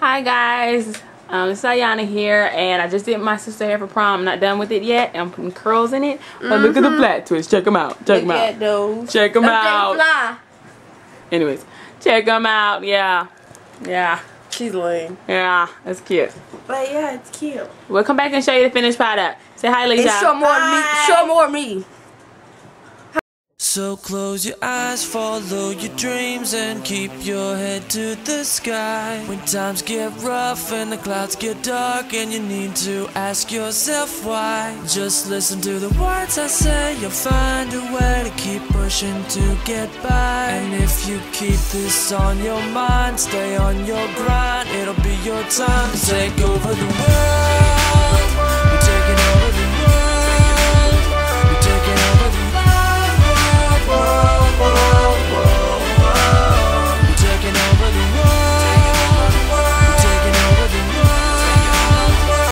Hi guys, um, it's Ayana here, and I just did my sister hair for prom. I'm not done with it yet. I'm putting curls in it. But look at the flat twist. Check them out. Check them out. those. Check them Look, out. fly. Anyways, check them out. Yeah, yeah, She's lame. yeah. That's cute. But yeah, it's cute. We'll come back and show you the finished product. Say hi, Lisa. And show more me. Show more me. So close your eyes, follow your dreams, and keep your head to the sky. When times get rough and the clouds get dark, and you need to ask yourself why. Just listen to the words I say, you'll find a way to keep pushing to get by. And if you keep this on your mind, stay on your grind, it'll be your time to take over the world.